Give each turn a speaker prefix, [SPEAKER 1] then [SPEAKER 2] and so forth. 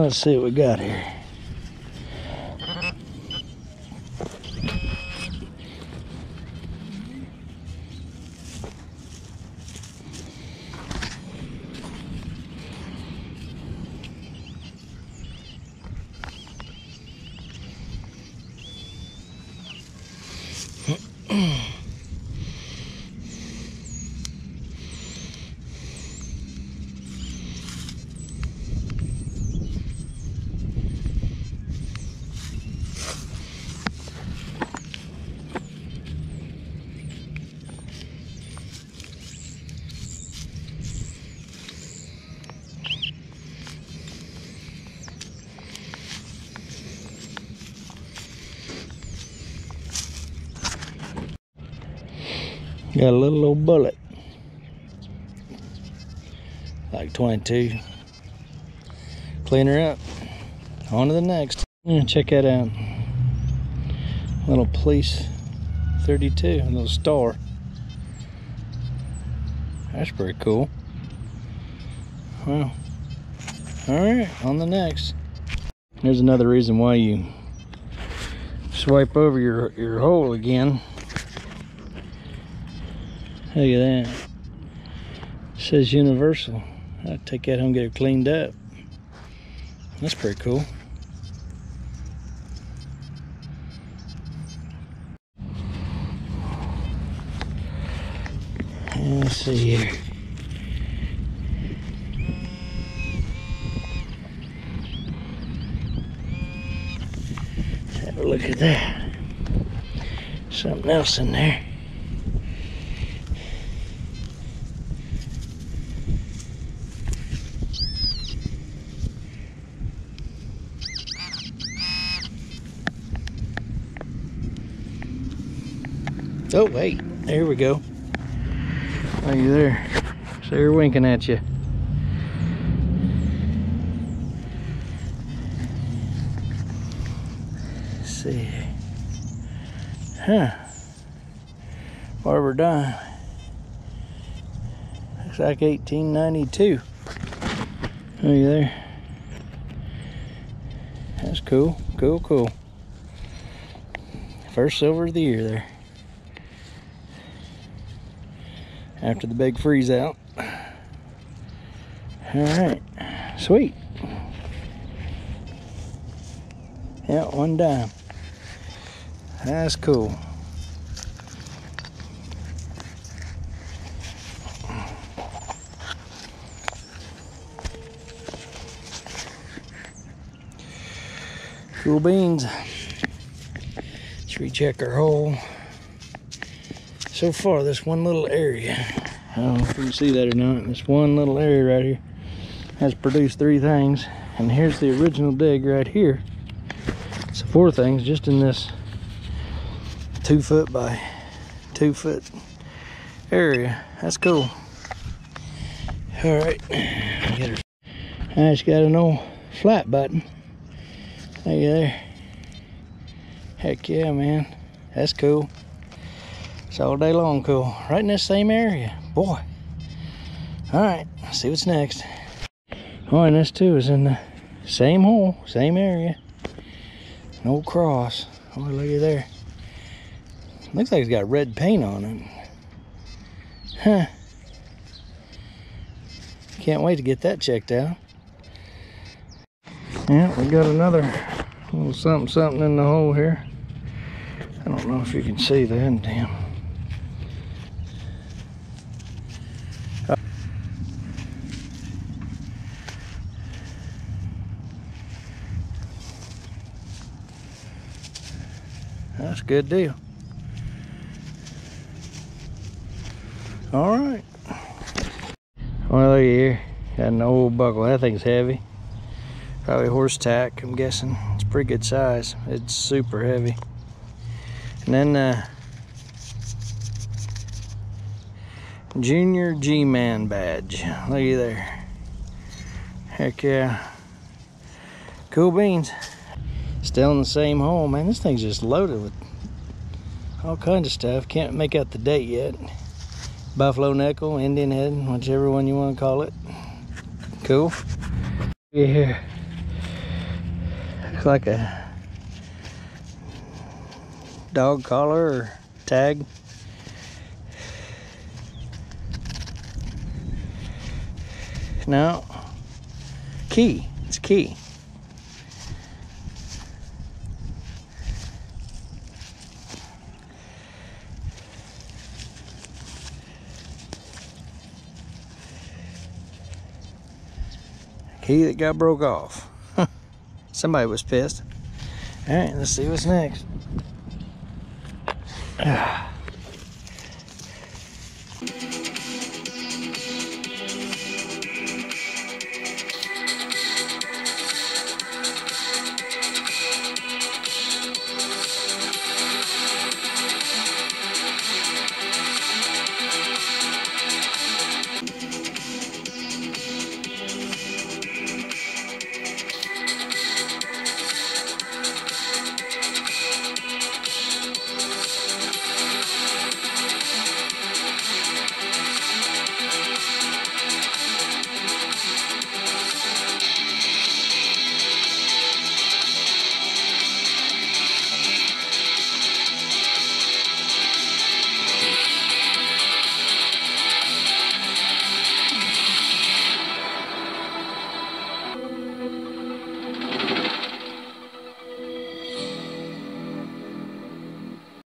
[SPEAKER 1] Let's see what we got here. Got a little old bullet. Like 22. Clean her up. On to the next. Yeah, check that out. Little police 32, a little star. That's pretty cool. Well, all right, on the next. There's another reason why you swipe over your, your hole again. Look at that. It says universal. I'll take that home and get it cleaned up. That's pretty cool. Let's see here. Have a look at that. Something else in there. Oh, wait, there we go. Are you there? So they're winking at you. Let's see. Huh. Barber dime. Looks like 1892. Are you there? That's cool. Cool, cool. First silver of the year there. After the big freeze out. All right, sweet. Yeah, one dime. That's cool. Cool beans. Let's recheck our hole so far this one little area. I don't know if you can see that or not. This one little area right here has produced three things. And here's the original dig right here. So four things just in this two foot by two foot area. That's cool. All right. I just got an old flat button. Look there heck yeah man. That's cool it's all day long cool. Right in this same area. Boy. Alright, see what's next. Oh, and this too is in the same hole, same area. An old cross. Oh, look at there. Looks like it's got red paint on it. Huh. Can't wait to get that checked out. Yeah, we got another little something something in the hole here. I don't know if you can see that. Damn. That's a good deal. All right. Well, look here. Got an old buckle. That thing's heavy. Probably horse tack, I'm guessing. It's pretty good size. It's super heavy. And then, uh, Junior G-Man badge. Looky there. Heck yeah. Cool beans. Still in the same hole, man. This thing's just loaded with all kinds of stuff. Can't make out the date yet. Buffalo nickel, Indian head, whichever one you want to call it. Cool. Yeah. Look like a dog collar or tag. No. Key. It's key. he that got broke off. Somebody was pissed. All right, let's see what's next.